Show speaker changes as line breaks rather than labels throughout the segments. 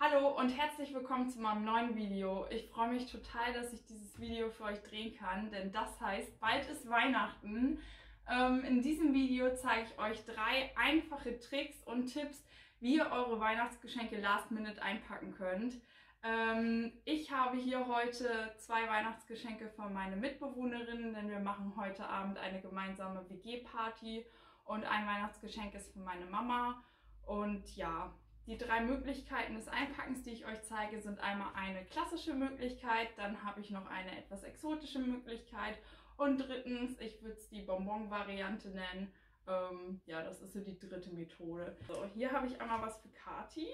Hallo und herzlich willkommen zu meinem neuen Video. Ich freue mich total, dass ich dieses Video für euch drehen kann, denn das heißt, bald ist Weihnachten. Ähm, in diesem Video zeige ich euch drei einfache Tricks und Tipps, wie ihr eure Weihnachtsgeschenke last minute einpacken könnt. Ähm, ich habe hier heute zwei Weihnachtsgeschenke von meinen Mitbewohnerinnen, denn wir machen heute Abend eine gemeinsame WG-Party und ein Weihnachtsgeschenk ist für meine Mama. Und ja, die drei Möglichkeiten des Einpackens, die ich euch zeige, sind einmal eine klassische Möglichkeit, dann habe ich noch eine etwas exotische Möglichkeit und drittens, ich würde es die Bonbon-Variante nennen. Ähm, ja, das ist so die dritte Methode. So, hier habe ich einmal was für Kati.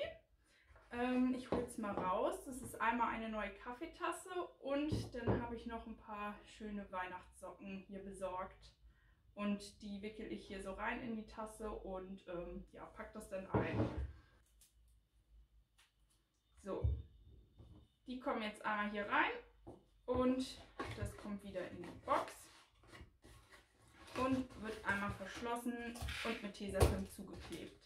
Ähm, ich hole es mal raus. Das ist einmal eine neue Kaffeetasse und dann habe ich noch ein paar schöne Weihnachtssocken hier besorgt. Und die wickel ich hier so rein in die Tasse und ähm, ja, pack das dann ein. So, die kommen jetzt einmal hier rein und das kommt wieder in die Box und wird einmal verschlossen und mit Tesafilm zugeklebt.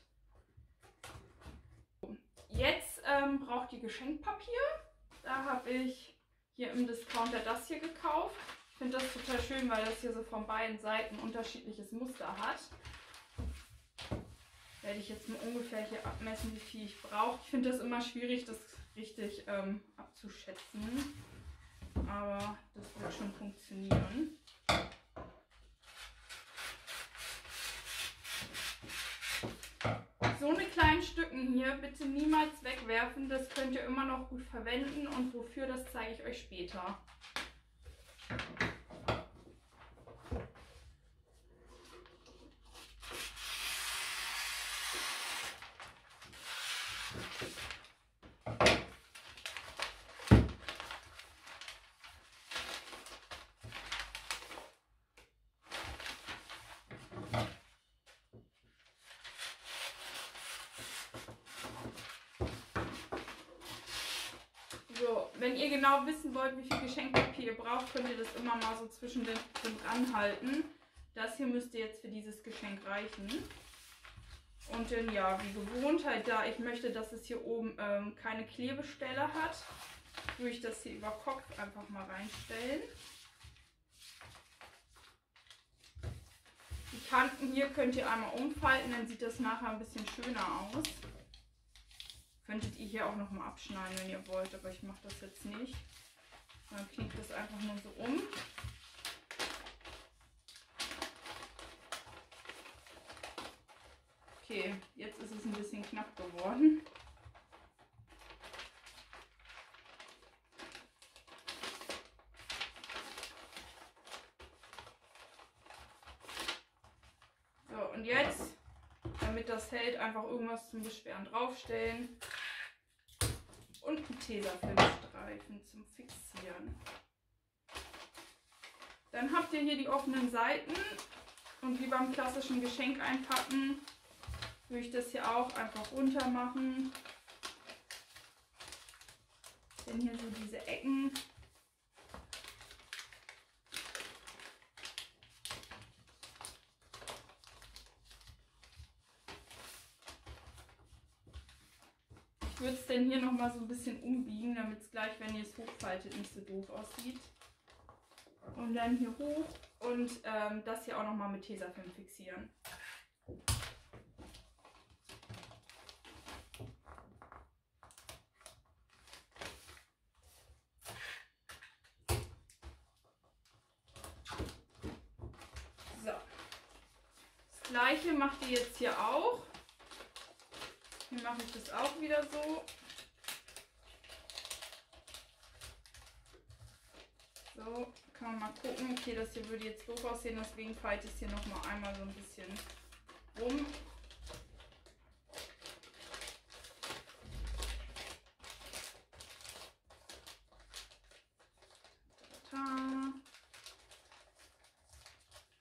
Jetzt ähm, braucht ihr Geschenkpapier. Da habe ich hier im Discounter das hier gekauft. Ich finde das total schön, weil das hier so von beiden Seiten unterschiedliches Muster hat werde ich jetzt mal ungefähr hier abmessen, wie viel ich brauche. Ich finde das immer schwierig, das richtig ähm, abzuschätzen. Aber das wird schon funktionieren. So eine kleinen Stücken hier bitte niemals wegwerfen. Das könnt ihr immer noch gut verwenden und wofür, das zeige ich euch später. So, wenn ihr genau wissen wollt, wie viel Geschenkpapier ihr braucht, könnt ihr das immer mal so zwischen den dran halten. Das hier müsste jetzt für dieses Geschenk reichen. Und dann ja, wie gewohnt halt da, ich möchte, dass es hier oben ähm, keine Klebestelle hat, würde ich das hier über Kopf einfach mal reinstellen. Die Kanten hier könnt ihr einmal umfalten, dann sieht das nachher ein bisschen schöner aus. Könntet ihr hier auch noch mal abschneiden, wenn ihr wollt, aber ich mache das jetzt nicht. Dann knickt das einfach nur so um. Okay, jetzt ist es ein bisschen knapp geworden. So, und jetzt, damit das hält, einfach irgendwas zum Beschweren draufstellen und einen Tesafilmstreifen zum Fixieren. Dann habt ihr hier die offenen Seiten und wie beim klassischen Geschenk einpacken, würde ich das hier auch einfach runter machen. Denn hier so diese Ecken. Dann hier nochmal so ein bisschen umbiegen, damit es gleich, wenn ihr es hochfaltet, nicht so doof aussieht. Und dann hier hoch und ähm, das hier auch nochmal mit Tesafilm fixieren. So. Das gleiche macht ihr jetzt hier auch. Hier mache ich das auch wieder so. Kann man mal gucken. Okay, das hier würde jetzt doof aussehen, deswegen falte ich es hier nochmal einmal so ein bisschen rum.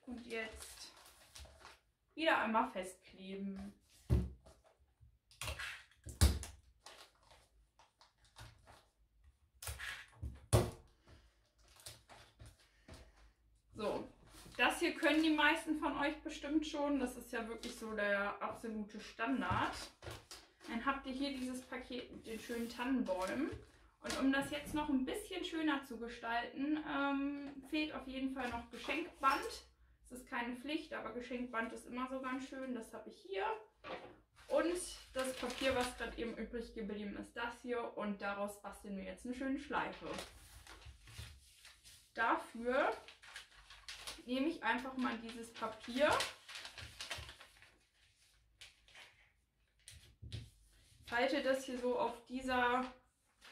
Und jetzt wieder einmal festkleben. So, das hier können die meisten von euch bestimmt schon. Das ist ja wirklich so der absolute Standard. Dann habt ihr hier dieses Paket mit den schönen Tannenbäumen. Und um das jetzt noch ein bisschen schöner zu gestalten, ähm, fehlt auf jeden Fall noch Geschenkband. Es ist keine Pflicht, aber Geschenkband ist immer so ganz schön. Das habe ich hier. Und das Papier, was gerade eben übrig geblieben ist, das hier. Und daraus basteln wir jetzt eine schöne Schleife. Dafür nehme ich einfach mal dieses Papier. Falte das hier so auf dieser,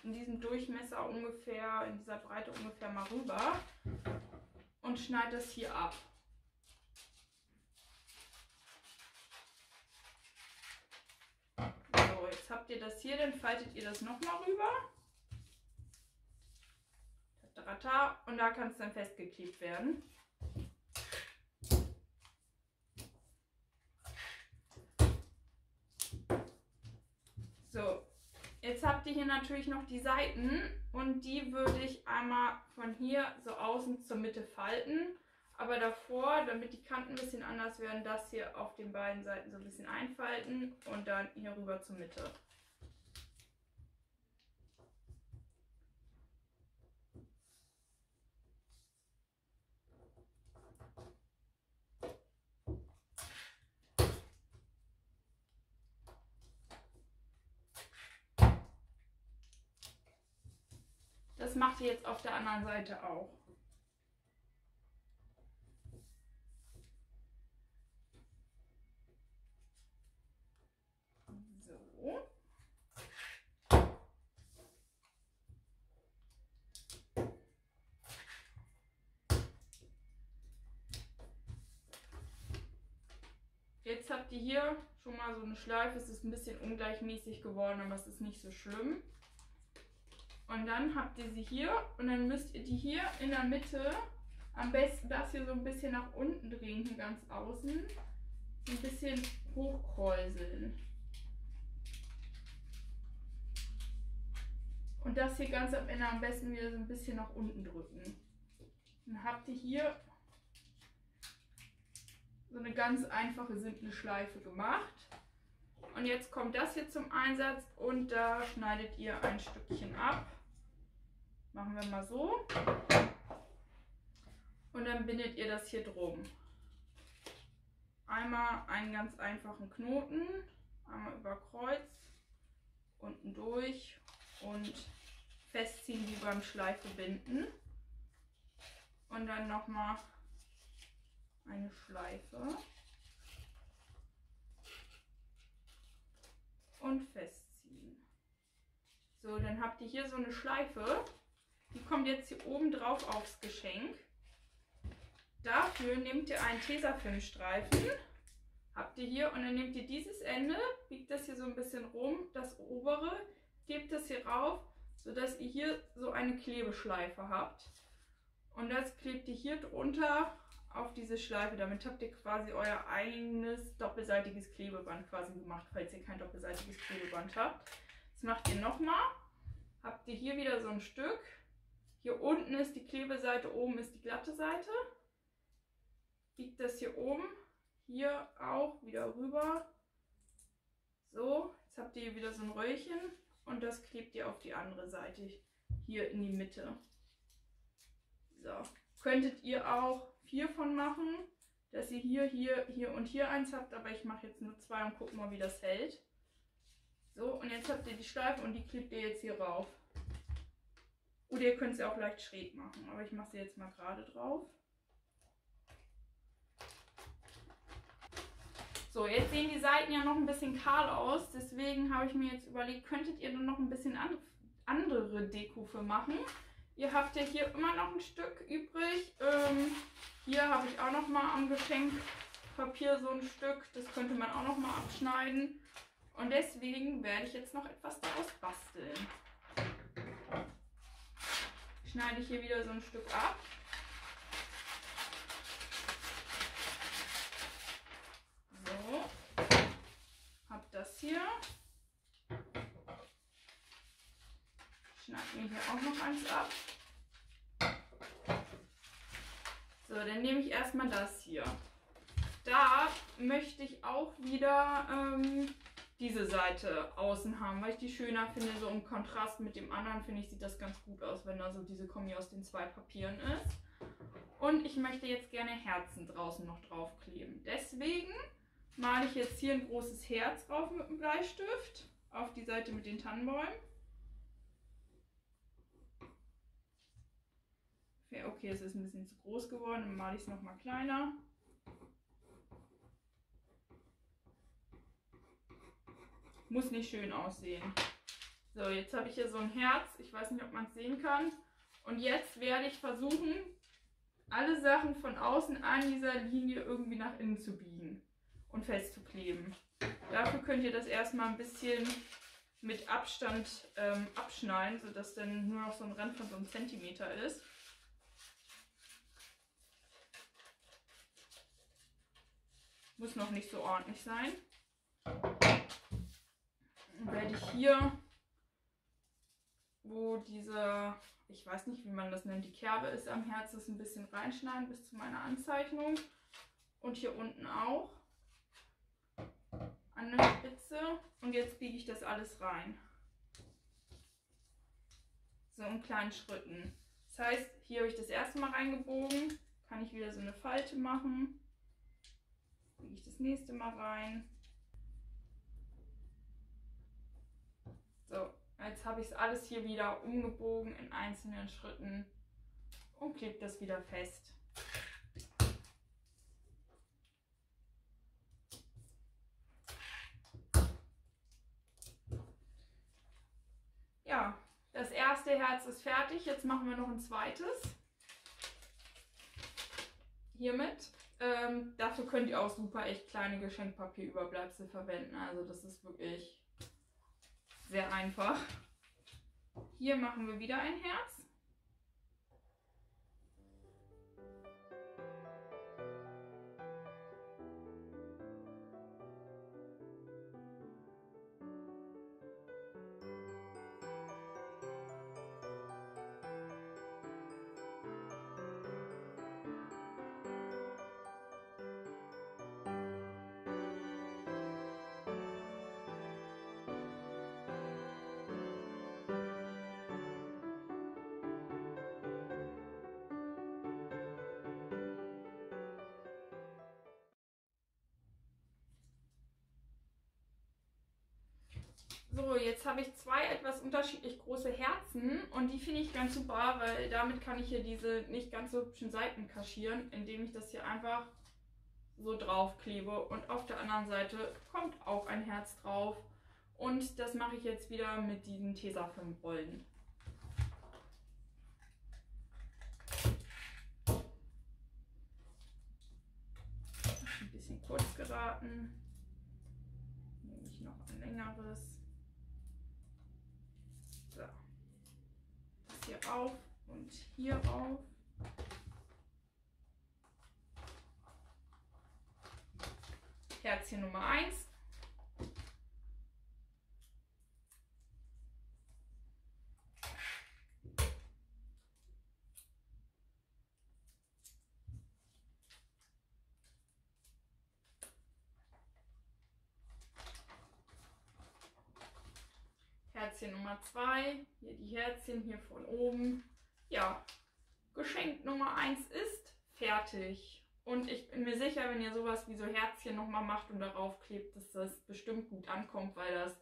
in diesem Durchmesser ungefähr, in dieser Breite ungefähr mal rüber und schneide das hier ab. So, jetzt habt ihr das hier, dann faltet ihr das nochmal rüber. Und da kann es dann festgeklebt werden. So, jetzt habt ihr hier natürlich noch die Seiten und die würde ich einmal von hier so außen zur Mitte falten. Aber davor, damit die Kanten ein bisschen anders werden, das hier auf den beiden Seiten so ein bisschen einfalten und dann hier rüber zur Mitte. Jetzt auf der anderen Seite auch. So. Jetzt habt ihr hier schon mal so eine Schleife. Es ist ein bisschen ungleichmäßig geworden, aber es ist nicht so schlimm. Und dann habt ihr sie hier und dann müsst ihr die hier in der Mitte, am besten das hier so ein bisschen nach unten drehen, hier ganz außen, ein bisschen hochkräuseln. Und das hier ganz am Ende am besten wieder so ein bisschen nach unten drücken. Dann habt ihr hier so eine ganz einfache, simple Schleife gemacht. Und jetzt kommt das hier zum Einsatz und da schneidet ihr ein Stückchen ab. Machen wir mal so. Und dann bindet ihr das hier drum. Einmal einen ganz einfachen Knoten, einmal über Kreuz, unten durch und festziehen wie beim Schleife binden. Und dann nochmal eine Schleife. Und festziehen. So, dann habt ihr hier so eine Schleife. Die kommt jetzt hier oben drauf aufs Geschenk. Dafür nehmt ihr einen Tesafilmstreifen, habt ihr hier und dann nehmt ihr dieses Ende, biegt das hier so ein bisschen rum, das obere, klebt das hier rauf, sodass ihr hier so eine Klebeschleife habt. Und das klebt ihr hier drunter auf diese Schleife. Damit habt ihr quasi euer eigenes doppelseitiges Klebeband quasi gemacht, falls ihr kein doppelseitiges Klebeband habt. Das macht ihr nochmal. Habt ihr hier wieder so ein Stück hier unten ist die Klebeseite, oben ist die glatte Seite. Biegt das hier oben, hier auch wieder rüber. So, jetzt habt ihr hier wieder so ein Röllchen und das klebt ihr auf die andere Seite, hier in die Mitte. So, könntet ihr auch vier von machen, dass ihr hier, hier, hier und hier eins habt, aber ich mache jetzt nur zwei und gucke mal, wie das hält. So, und jetzt habt ihr die Schleife und die klebt ihr jetzt hier rauf. Oder ihr könnt sie auch leicht schräg machen, aber ich mache sie jetzt mal gerade drauf. So, jetzt sehen die Seiten ja noch ein bisschen kahl aus, deswegen habe ich mir jetzt überlegt, könntet ihr noch ein bisschen an, andere Deko für machen. Ihr habt ja hier immer noch ein Stück übrig. Ähm, hier habe ich auch noch mal am Geschenkpapier so ein Stück. Das könnte man auch noch mal abschneiden. Und deswegen werde ich jetzt noch etwas daraus basteln schneide ich hier wieder so ein Stück ab. So, habe das hier. Schneide mir hier auch noch eins ab. So, dann nehme ich erstmal das hier. Da möchte ich auch wieder ähm, diese Seite außen haben, weil ich die schöner finde. So im Kontrast mit dem anderen finde ich, sieht das ganz gut aus, wenn da so diese Kombi aus den zwei Papieren ist. Und ich möchte jetzt gerne Herzen draußen noch draufkleben. Deswegen male ich jetzt hier ein großes Herz drauf mit dem Bleistift auf die Seite mit den Tannenbäumen. Okay, es ist ein bisschen zu groß geworden, dann male ich es nochmal kleiner. Muss nicht schön aussehen. So, jetzt habe ich hier so ein Herz. Ich weiß nicht, ob man es sehen kann. Und jetzt werde ich versuchen, alle Sachen von außen an dieser Linie irgendwie nach innen zu biegen und festzukleben. Dafür könnt ihr das erstmal ein bisschen mit Abstand ähm, abschneiden, sodass dann nur noch so ein Rand von so einem Zentimeter ist. Muss noch nicht so ordentlich sein. Werde ich hier, wo diese, ich weiß nicht, wie man das nennt, die Kerbe ist am Herz, das ein bisschen reinschneiden bis zu meiner Anzeichnung. Und hier unten auch an der Spitze. Und jetzt biege ich das alles rein. So in kleinen Schritten. Das heißt, hier habe ich das erste Mal reingebogen. Kann ich wieder so eine Falte machen. Biege ich das nächste Mal rein. So, jetzt habe ich es alles hier wieder umgebogen in einzelnen Schritten und klebe das wieder fest. Ja, das erste Herz ist fertig. Jetzt machen wir noch ein zweites. Hiermit. Ähm, dafür könnt ihr auch super echt kleine Geschenkpapierüberbleibsel verwenden. Also das ist wirklich sehr einfach. Hier machen wir wieder ein Herz. Habe ich zwei etwas unterschiedlich große Herzen und die finde ich ganz super, weil damit kann ich hier diese nicht ganz so hübschen Seiten kaschieren, indem ich das hier einfach so draufklebe. Und auf der anderen Seite kommt auch ein Herz drauf. Und das mache ich jetzt wieder mit diesen Tesafilm-Rollen. Ein bisschen kurz geraten. Nehme ich noch ein längeres. Hier auf und hier auf. Herzchen Nummer 1. Herzchen Nummer 2. Hier die Herzchen hier von oben. Ja, Geschenk Nummer 1 ist fertig. Und ich bin mir sicher, wenn ihr sowas wie so Herzchen nochmal macht und darauf klebt, dass das bestimmt gut ankommt, weil das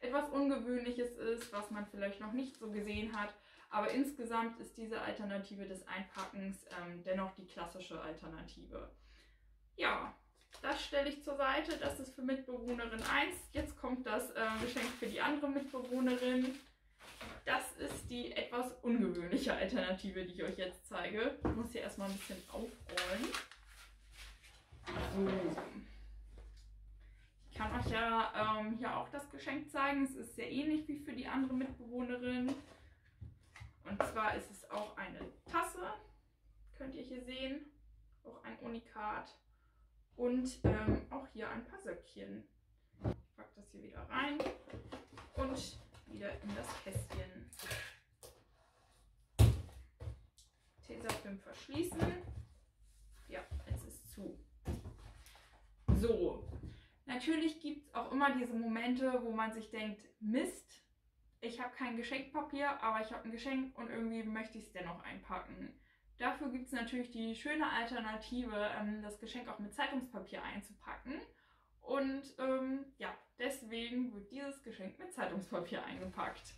etwas Ungewöhnliches ist, was man vielleicht noch nicht so gesehen hat. Aber insgesamt ist diese Alternative des Einpackens ähm, dennoch die klassische Alternative. Ja, das stelle ich zur Seite. Das ist für Mitbewohnerin 1. Jetzt kommt das äh, Geschenk für die andere Mitbewohnerin. Das ist die etwas ungewöhnliche Alternative, die ich euch jetzt zeige. Ich muss hier erstmal ein bisschen aufrollen. So. Ich kann euch ja ähm, hier auch das Geschenk zeigen. Es ist sehr ähnlich wie für die andere Mitbewohnerin. Und zwar ist es auch eine Tasse. Könnt ihr hier sehen. Auch ein Unikat. Und ähm, auch hier ein paar Söckchen. Ich packe das hier wieder rein und wieder in das Kästchen. Tesafilm verschließen. Ja, es ist zu. So, Natürlich gibt es auch immer diese Momente, wo man sich denkt, Mist, ich habe kein Geschenkpapier, aber ich habe ein Geschenk und irgendwie möchte ich es dennoch einpacken. Dafür gibt es natürlich die schöne Alternative, ähm, das Geschenk auch mit Zeitungspapier einzupacken. Und ähm, ja, deswegen wird dieses Geschenk mit Zeitungspapier eingepackt.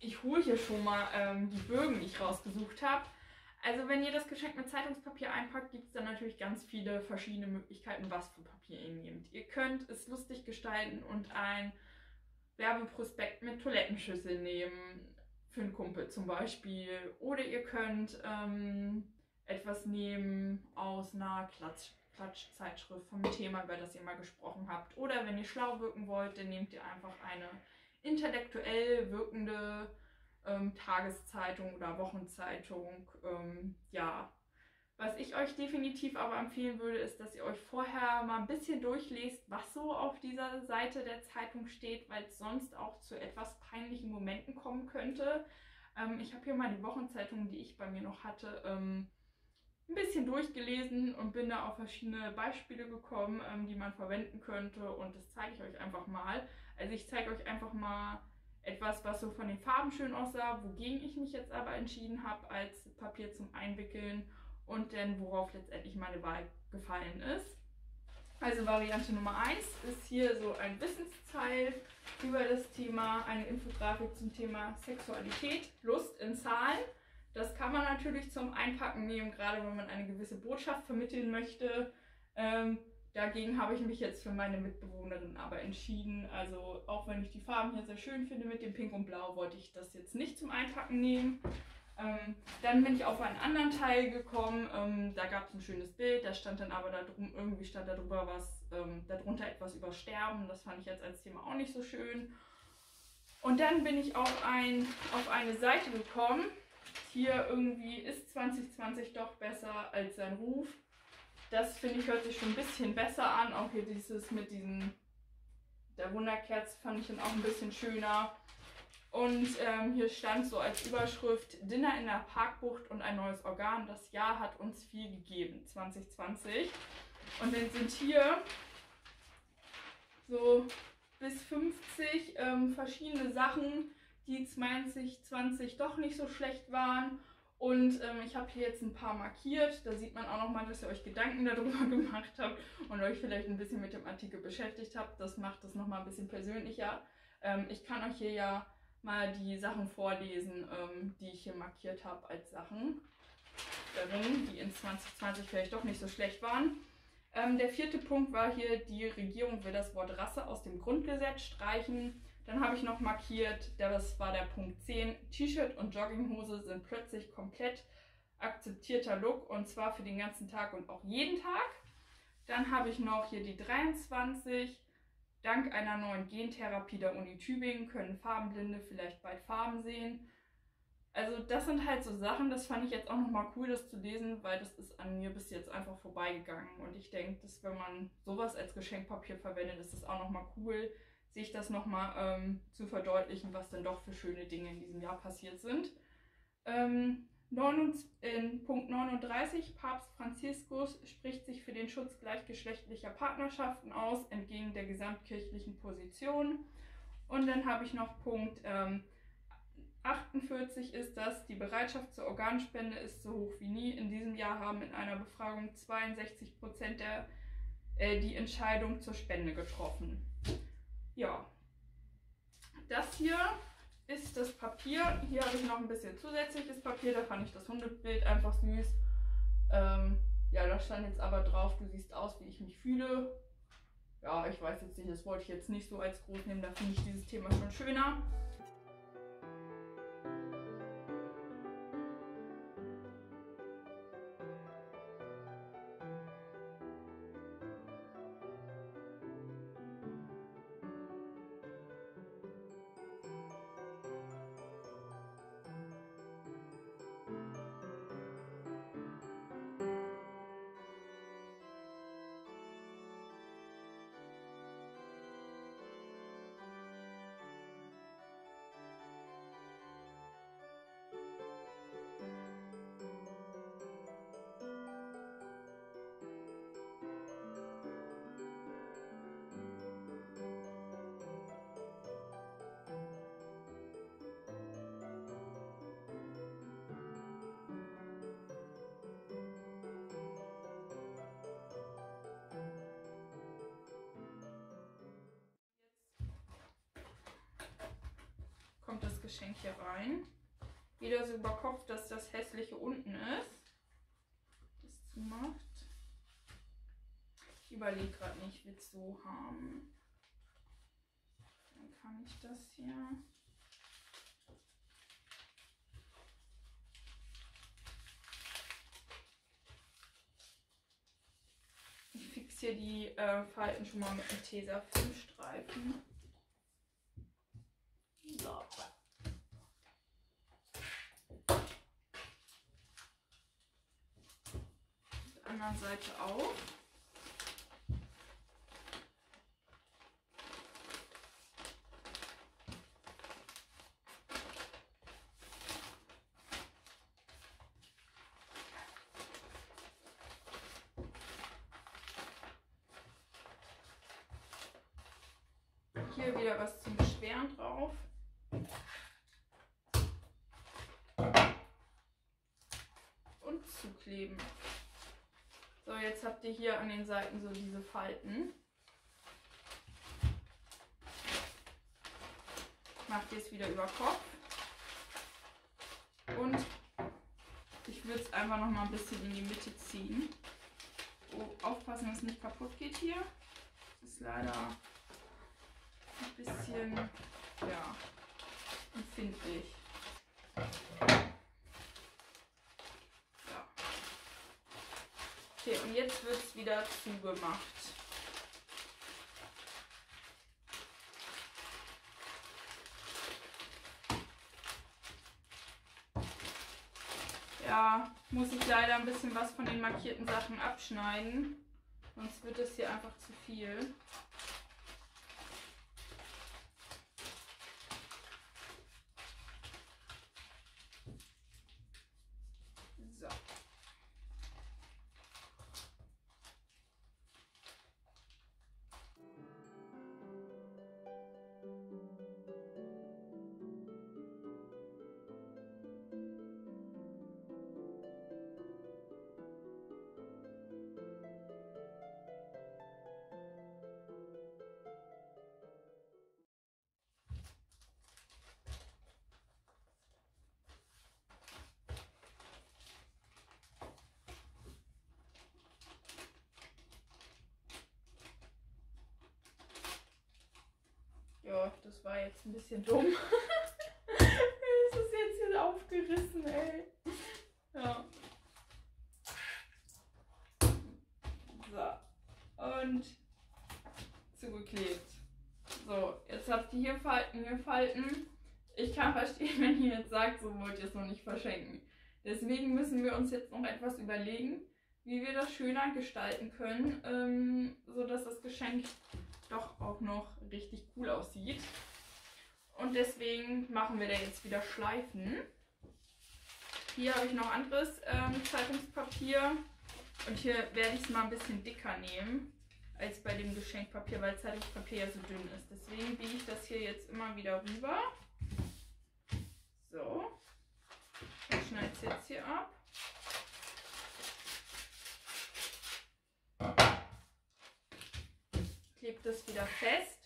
Ich hole hier schon mal ähm, die Bögen, die ich rausgesucht habe. Also wenn ihr das Geschenk mit Zeitungspapier einpackt, gibt es dann natürlich ganz viele verschiedene Möglichkeiten, was für Papier ihr nehmt. Ihr könnt es lustig gestalten und ein Werbeprospekt mit Toilettenschüssel nehmen, für einen Kumpel zum Beispiel. Oder ihr könnt ähm, etwas nehmen aus einer Klatsch Klatschzeitschrift vom Thema, über das ihr mal gesprochen habt. Oder wenn ihr schlau wirken wollt, dann nehmt ihr einfach eine intellektuell wirkende ähm, Tageszeitung oder Wochenzeitung. Ähm, ja, was ich euch definitiv aber empfehlen würde, ist, dass ihr euch vorher mal ein bisschen durchlest, was so auf dieser Seite der Zeitung steht, weil es sonst auch zu etwas peinlichen Momenten kommen könnte. Ähm, ich habe hier mal die Wochenzeitung, die ich bei mir noch hatte, ähm, ein bisschen durchgelesen und bin da auf verschiedene Beispiele gekommen, ähm, die man verwenden könnte und das zeige ich euch einfach mal. Also ich zeige euch einfach mal etwas, was so von den Farben schön aussah, wogegen ich mich jetzt aber entschieden habe als Papier zum Einwickeln und dann worauf letztendlich meine Wahl gefallen ist. Also Variante Nummer 1 ist hier so ein Wissensteil über das Thema, eine Infografik zum Thema Sexualität, Lust in Zahlen. Das kann man natürlich zum Einpacken nehmen, gerade wenn man eine gewisse Botschaft vermitteln möchte. Ähm, dagegen habe ich mich jetzt für meine Mitbewohnerin aber entschieden. Also auch wenn ich die Farben hier sehr schön finde mit dem Pink und Blau, wollte ich das jetzt nicht zum Einpacken nehmen. Ähm, dann bin ich auf einen anderen Teil gekommen. Ähm, da gab es ein schönes Bild, da stand dann aber da irgendwie stand da drüber was, ähm, darunter etwas über Sterben. Das fand ich jetzt als Thema auch nicht so schön. Und dann bin ich auf, ein, auf eine Seite gekommen, hier irgendwie ist 2020 doch besser als sein Ruf. Das finde ich hört sich schon ein bisschen besser an. Auch hier dieses mit diesen, der Wunderkerze fand ich dann auch ein bisschen schöner. Und ähm, hier stand so als Überschrift Dinner in der Parkbucht und ein neues Organ. Das Jahr hat uns viel gegeben, 2020. Und dann sind hier so bis 50 ähm, verschiedene Sachen, die 2020 doch nicht so schlecht waren. Und ähm, ich habe hier jetzt ein paar markiert. Da sieht man auch nochmal, dass ihr euch Gedanken darüber gemacht habt und euch vielleicht ein bisschen mit dem Artikel beschäftigt habt. Das macht das nochmal ein bisschen persönlicher. Ähm, ich kann euch hier ja mal die Sachen vorlesen, ähm, die ich hier markiert habe als Sachen darin, die in 2020 vielleicht doch nicht so schlecht waren. Ähm, der vierte Punkt war hier, die Regierung will das Wort Rasse aus dem Grundgesetz streichen. Dann habe ich noch markiert, das war der Punkt 10, T-Shirt und Jogginghose sind plötzlich komplett akzeptierter Look und zwar für den ganzen Tag und auch jeden Tag. Dann habe ich noch hier die 23. Dank einer neuen Gentherapie der Uni Tübingen können Farbenblinde vielleicht bald Farben sehen. Also das sind halt so Sachen, das fand ich jetzt auch nochmal cool, das zu lesen, weil das ist an mir bis jetzt einfach vorbeigegangen. Und ich denke, dass wenn man sowas als Geschenkpapier verwendet, ist das auch nochmal cool, sich das nochmal ähm, zu verdeutlichen, was denn doch für schöne Dinge in diesem Jahr passiert sind. Ähm, in Punkt 39, Papst Franziskus spricht sich für den Schutz gleichgeschlechtlicher Partnerschaften aus, entgegen der gesamtkirchlichen Position. Und dann habe ich noch Punkt ähm, 48 ist das, die Bereitschaft zur Organspende ist so hoch wie nie. In diesem Jahr haben in einer Befragung 62 Prozent der, äh, die Entscheidung zur Spende getroffen. Ja, das hier ist das Papier. Hier habe ich noch ein bisschen zusätzliches Papier. Da fand ich das Hundebild einfach süß. Ähm, ja, da stand jetzt aber drauf, du siehst aus, wie ich mich fühle. Ja, ich weiß jetzt nicht, das wollte ich jetzt nicht so als groß nehmen. Da finde ich dieses Thema schon schöner. Geschenk hier rein. Wieder so über Kopf, dass das hässliche unten ist. Das zumacht. Ich überlege gerade nicht, ich will es so haben. Dann kann ich das hier. Ich fixiere die äh, Falten schon mal mit einem Tesafilmstreifen. So. der anderen Seite auch. Hier wieder was zum Beschweren drauf. Und zukleben. Jetzt habt ihr hier an den Seiten so diese Falten. Macht ihr es wieder über Kopf. Und ich würde es einfach noch mal ein bisschen in die Mitte ziehen. Oh, aufpassen, dass es nicht kaputt geht hier. Das ist leider ein bisschen, ja, empfindlich. Ja. Okay, und jetzt wird es wieder zugemacht. Ja, muss ich leider ein bisschen was von den markierten Sachen abschneiden. Sonst wird es hier einfach zu viel. Ja, das war jetzt ein bisschen dumm. es ist jetzt hier aufgerissen, ey. Ja. So. Und zugeklebt. So, jetzt habt ihr hier Falten, hier Falten. Ich kann verstehen, wenn ihr jetzt sagt, so wollt ihr es noch nicht verschenken. Deswegen müssen wir uns jetzt noch etwas überlegen, wie wir das schöner gestalten können, ähm, sodass das Geschenk doch auch noch richtig cool aussieht. Und deswegen machen wir da jetzt wieder Schleifen. Hier habe ich noch anderes ähm, Zeitungspapier. Und hier werde ich es mal ein bisschen dicker nehmen als bei dem Geschenkpapier, weil Zeitungspapier ja so dünn ist. Deswegen biege ich das hier jetzt immer wieder rüber. So. Ich schneide es jetzt hier ab. Klebt das wieder fest.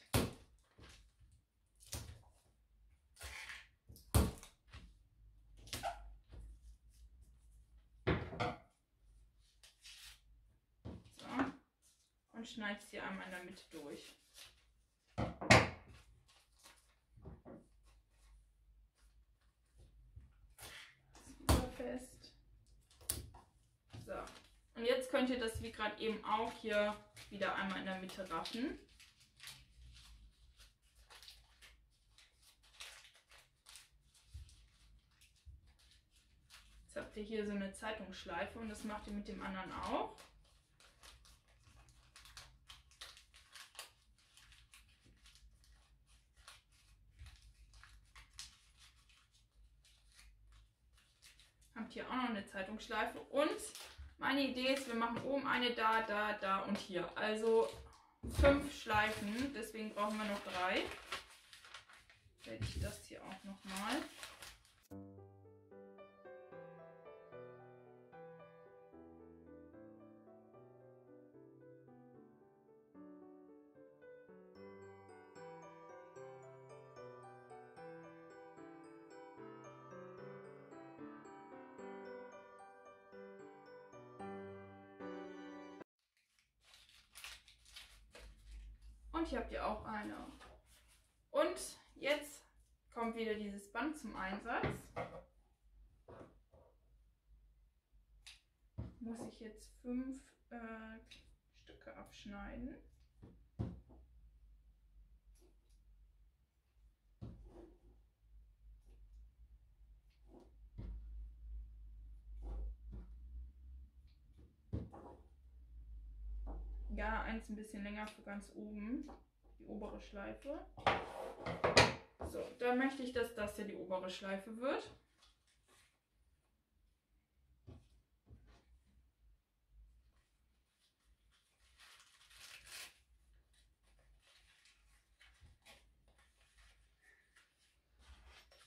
So. Und schneide es hier einmal in der Mitte durch. wieder fest. So. Und jetzt könnt ihr das wie gerade eben auch hier wieder einmal in der Mitte raffen. Jetzt habt ihr hier so eine Zeitungsschleife und das macht ihr mit dem anderen auch. Habt hier auch noch eine Zeitungsschleife und meine Idee ist, wir machen oben eine da, da, da und hier. Also fünf Schleifen, deswegen brauchen wir noch drei. Werde ich das hier auch Und hier habt ihr auch eine. Und jetzt kommt wieder dieses Band zum Einsatz. Muss ich jetzt fünf äh, Stücke abschneiden. Eins ein bisschen länger für ganz oben, die obere Schleife. So, dann möchte ich, dass das hier die obere Schleife wird.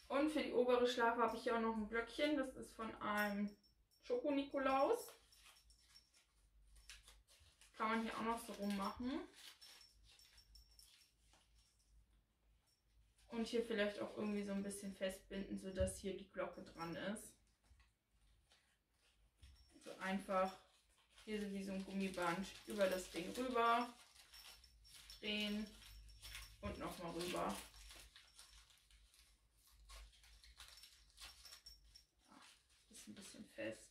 Und für die obere Schleife habe ich hier auch noch ein Blöckchen. Das ist von einem Schoko-Nikolaus. Kann man hier auch noch so rummachen. Und hier vielleicht auch irgendwie so ein bisschen festbinden, sodass hier die Glocke dran ist. Also einfach hier so wie so ein Gummiband über das Ding rüber drehen und nochmal rüber. Ja, ist ein bisschen fest.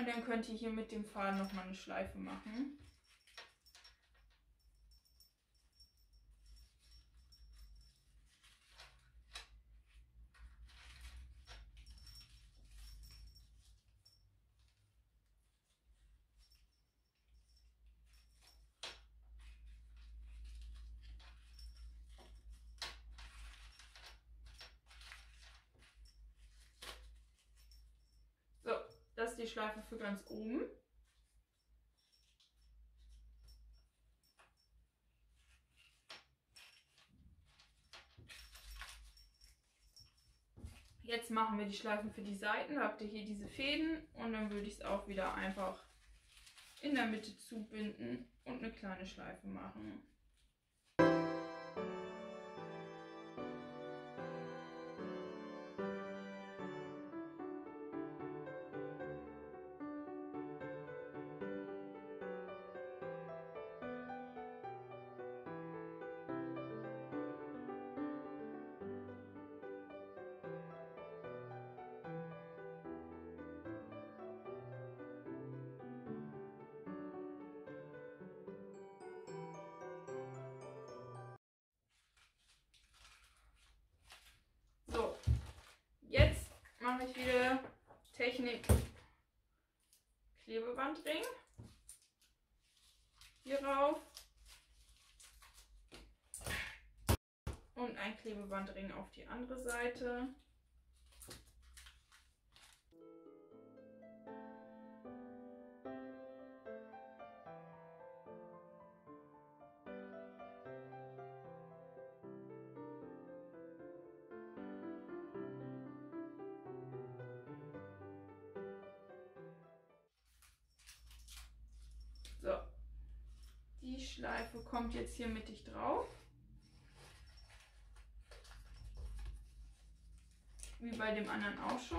Und dann könnt ihr hier mit dem Faden nochmal eine Schleife machen. Das ist die Schleife für ganz oben. Jetzt machen wir die Schleifen für die Seiten. Da habt ihr hier diese Fäden und dann würde ich es auch wieder einfach in der Mitte zubinden und eine kleine Schleife machen. Mache ich wieder Technik Klebebandring. Hierauf. Und ein Klebebandring auf die andere Seite. Schleife kommt jetzt hier mittig drauf. Wie bei dem anderen auch schon.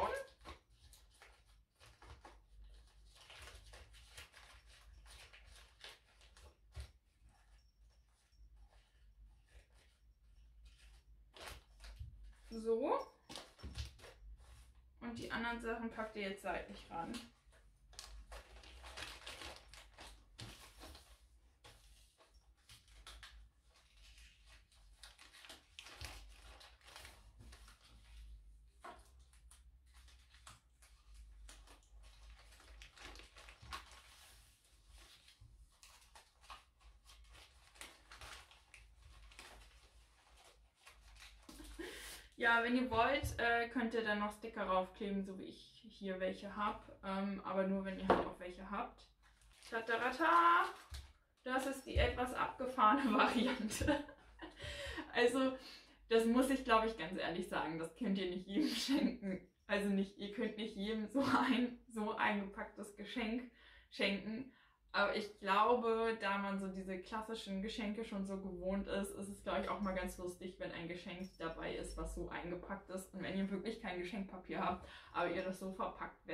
So. Und die anderen Sachen packt ihr jetzt seitlich ran. Ja, wenn ihr wollt, äh, könnt ihr dann noch Sticker raufkleben, so wie ich hier welche habe. Ähm, aber nur, wenn ihr halt auch welche habt. Tatarata! Das ist die etwas abgefahrene Variante. also, das muss ich, glaube ich, ganz ehrlich sagen. Das könnt ihr nicht jedem schenken. Also nicht, ihr könnt nicht jedem so ein so eingepacktes Geschenk schenken. Aber ich glaube, da man so diese klassischen Geschenke schon so gewohnt ist, ist es, glaube ich, auch mal ganz lustig, wenn ein Geschenk dabei ist, was so eingepackt ist. Und wenn ihr wirklich kein Geschenkpapier habt, aber ihr das so verpackt,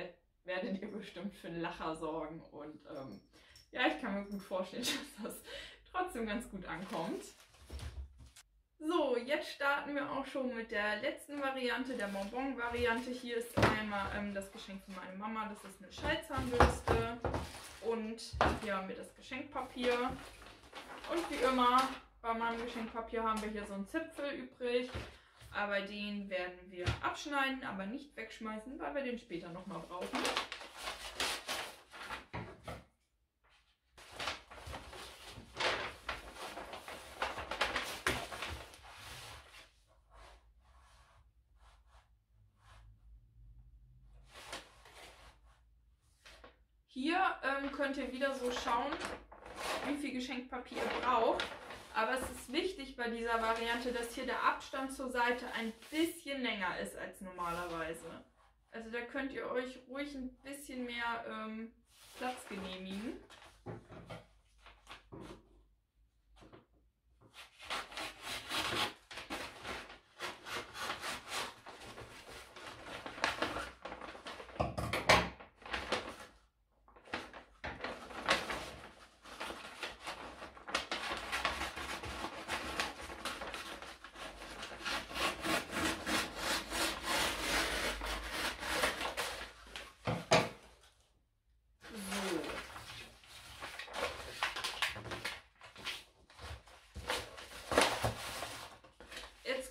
werdet ihr bestimmt für einen Lacher sorgen. Und ähm, ja, ich kann mir gut vorstellen, dass das trotzdem ganz gut ankommt. So, jetzt starten wir auch schon mit der letzten Variante, der Bonbon-Variante. Hier ist einmal ähm, das Geschenk von meiner Mama. Das ist eine Schallzahnbürste. Und hier haben wir das Geschenkpapier. Und wie immer bei meinem Geschenkpapier haben wir hier so einen Zipfel übrig. Aber den werden wir abschneiden, aber nicht wegschmeißen, weil wir den später nochmal brauchen. Hier ähm, wieder so schauen, wie viel Geschenkpapier ihr braucht. Aber es ist wichtig bei dieser Variante, dass hier der Abstand zur Seite ein bisschen länger ist als normalerweise. Also da könnt ihr euch ruhig ein bisschen mehr ähm, Platz genehmigen.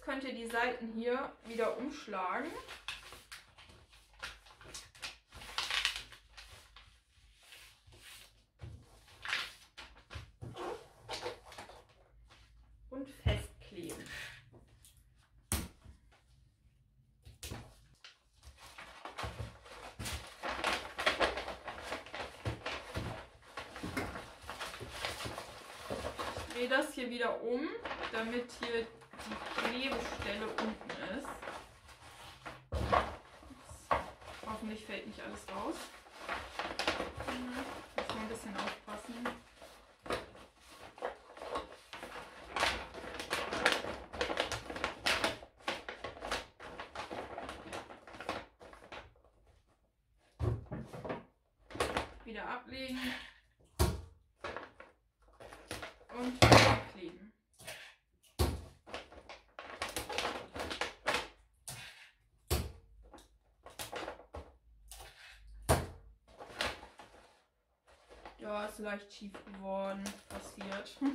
könnt ihr die Seiten hier wieder umschlagen. Und festkleben. Ich das hier wieder um, damit hier die Klebestelle unten ist. Hoffentlich fällt nicht alles raus. Muss mal ein bisschen aufpassen. Wieder ablegen und wieder kleben. Ja, ist leicht schief geworden. Passiert. So.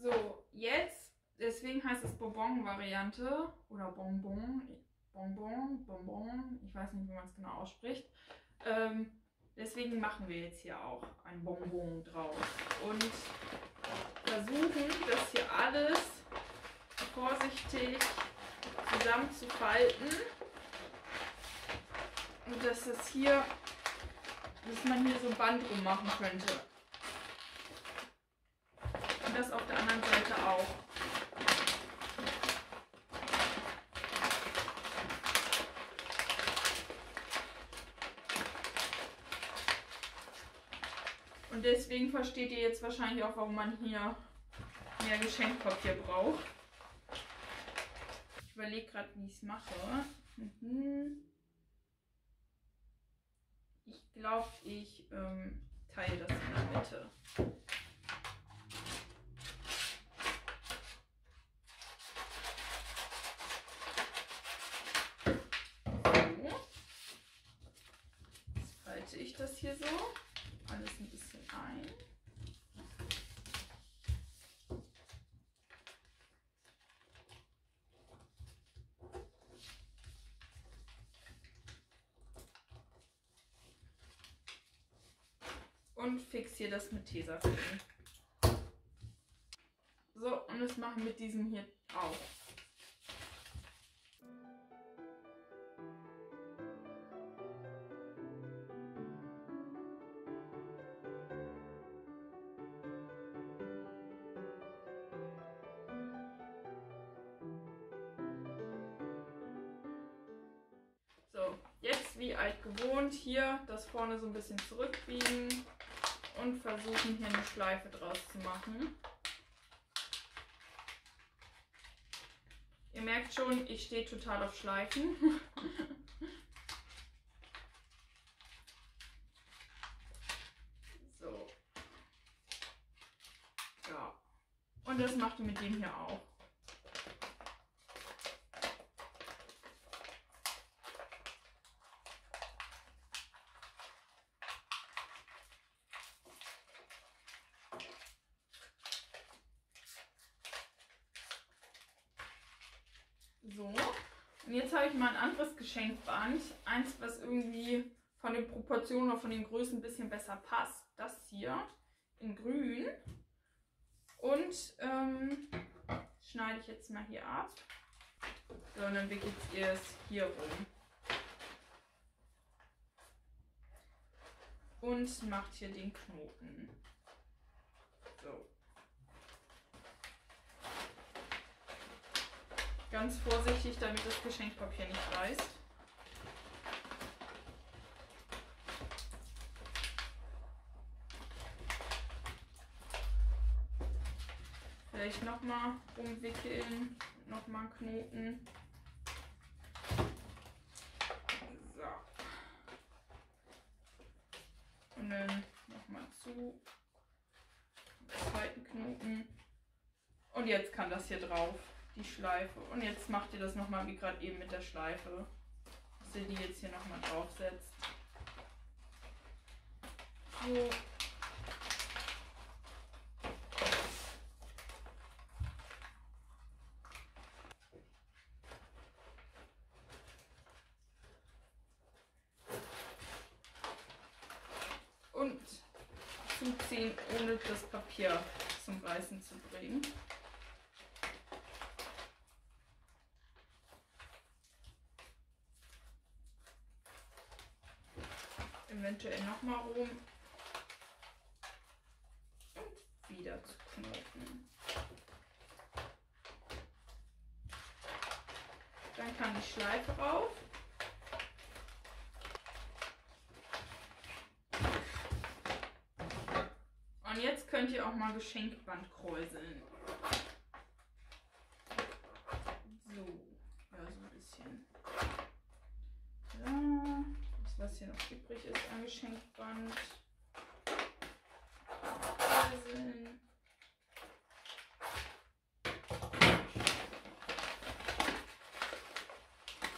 So, jetzt, deswegen heißt es Bonbon-Variante oder Bonbon, Bonbon, Bonbon, ich weiß nicht, wie man es genau ausspricht. Deswegen machen wir jetzt hier auch. Ein Bonbon drauf. Und versuchen, das hier alles vorsichtig zusammenzufalten. Und dass es hier, dass man hier so ein Band rummachen könnte. Und das auf der anderen Seite auch. Und deswegen versteht ihr jetzt wahrscheinlich auch, warum man hier mehr Geschenkpapier braucht. Ich überlege gerade, wie ich es mache. Mhm. Ich glaube, ich ähm, teile das in der Mitte. und fixiere das mit Tesafilm. So, und das machen wir mit diesem hier auch. So, jetzt wie alt gewohnt hier das vorne so ein bisschen zurückbiegen und versuchen hier eine Schleife draus zu machen. Ihr merkt schon, ich stehe total auf Schleifen. so. Ja. Und das macht ihr mit dem hier auch. So. Und jetzt habe ich mal ein Geschenkband. Eins, was irgendwie von den Proportionen oder von den Größen ein bisschen besser passt. Das hier in grün. Und ähm, schneide ich jetzt mal hier ab. So, und dann wickelt ihr es hier rum. Und macht hier den Knoten. So. Ganz vorsichtig, damit das Geschenkpapier nicht reißt. Vielleicht nochmal umwickeln, nochmal knoten. So. Und dann nochmal zu. Zweiten Knoten. Und jetzt kann das hier drauf die Schleife. Und jetzt macht ihr das nochmal wie gerade eben mit der Schleife. Dass ihr die jetzt hier nochmal draufsetzt. So. Und zuziehen, ohne das Papier zum Reißen zu bringen. Eventuell nochmal rum und wieder zu knoten. Dann kann die Schleife rauf. Und jetzt könnt ihr auch mal Geschenkband kräuseln. So, ja, so ein bisschen. Ja was hier noch übrig ist an Geschenkband.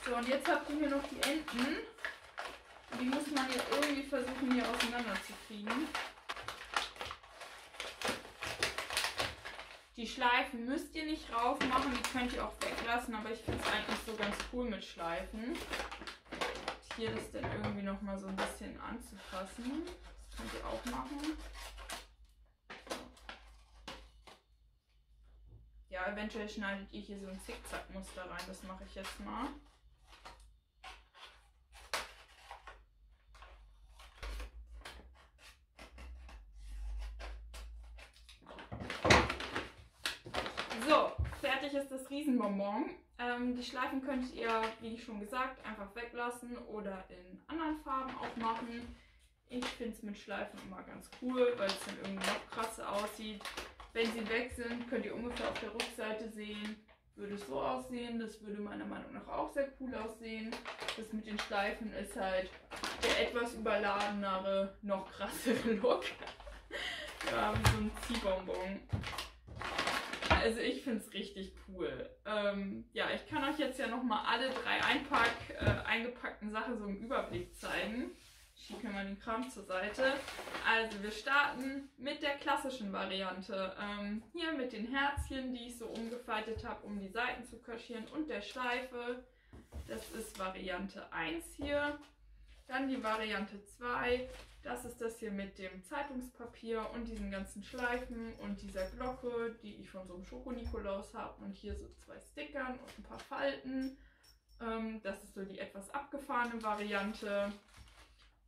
So, und jetzt habt ihr hier noch die Enden. Die muss man jetzt irgendwie versuchen hier auseinander zu kriegen. Die Schleifen müsst ihr nicht rauf machen, die könnt ihr auch weglassen, aber ich finde es eigentlich so ganz cool mit Schleifen hier das dann irgendwie noch mal so ein bisschen anzufassen. Das könnt ihr auch machen. Ja, eventuell schneidet ihr hier so ein Zickzackmuster rein. Das mache ich jetzt mal. So, fertig ist das Riesenbonbon. Ähm, die Schleifen könnt ihr, wie schon gesagt, einfach weglassen oder in anderen Farben auch machen. Ich finde es mit Schleifen immer ganz cool, weil es dann irgendwie noch krasser aussieht. Wenn sie weg sind, könnt ihr ungefähr auf der Rückseite sehen, würde es so aussehen. Das würde meiner Meinung nach auch sehr cool aussehen. Das mit den Schleifen ist halt der etwas überladenere, noch krassere Look. ja, wie so ein Ziehbonbon. Also ich finde es richtig cool. Ähm, ja, ich kann euch jetzt ja nochmal alle drei Einpack, äh, eingepackten Sachen so im Überblick zeigen. Ich schiebe hier mal den Kram zur Seite. Also wir starten mit der klassischen Variante. Ähm, hier mit den Herzchen, die ich so umgefaltet habe, um die Seiten zu kaschieren und der Schleife. Das ist Variante 1 hier. Dann die Variante 2. Das ist das hier mit dem Zeitungspapier und diesen ganzen Schleifen und dieser Glocke, die ich von so einem Schoko-Nikolaus habe. Und hier so zwei Stickern und ein paar Falten. Ähm, das ist so die etwas abgefahrene Variante.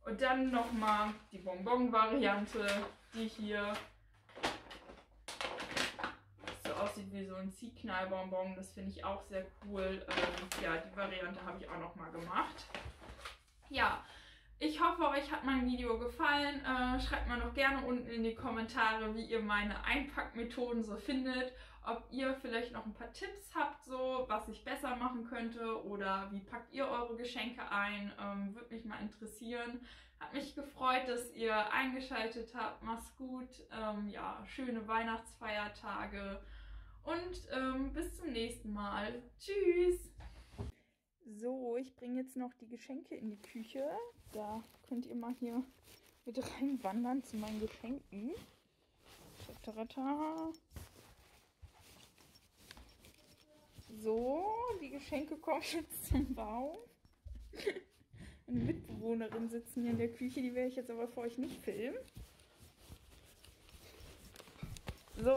Und dann nochmal die Bonbon-Variante, die hier so aussieht wie so ein Ziehknallbonbon. Das finde ich auch sehr cool. Ähm, ja, die Variante habe ich auch nochmal gemacht. Ja, ich hoffe, euch hat mein Video gefallen. Äh, schreibt mal noch gerne unten in die Kommentare, wie ihr meine Einpackmethoden so findet. Ob ihr vielleicht noch ein paar Tipps habt, so was ich besser machen könnte oder wie packt ihr eure Geschenke ein. Ähm, Würde mich mal interessieren. Hat mich gefreut, dass ihr eingeschaltet habt. Macht's gut. Ähm, ja, schöne Weihnachtsfeiertage und ähm, bis zum nächsten Mal. Tschüss! So, ich bringe jetzt noch die Geschenke in die Küche. Da könnt ihr mal hier mit reinwandern zu meinen Geschenken. So, die Geschenke kommen jetzt zum Baum. Eine Mitbewohnerin sitzen hier in der Küche, die werde ich jetzt aber für euch nicht filmen. So,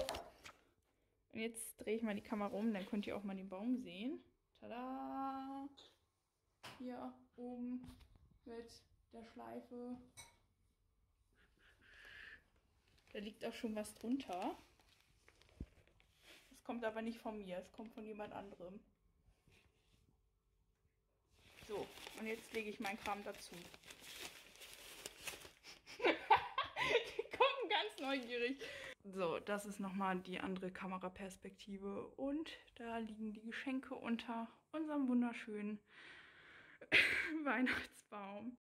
und jetzt drehe ich mal die Kamera um, dann könnt ihr auch mal den Baum sehen. Tada! Hier oben mit der Schleife. Da liegt auch schon was drunter. Das kommt aber nicht von mir, es kommt von jemand anderem. So, und jetzt lege ich meinen Kram dazu. die kommen ganz neugierig. So, das ist nochmal die andere Kameraperspektive. Und da liegen die Geschenke unter unserem wunderschönen Weihnachtsbaum.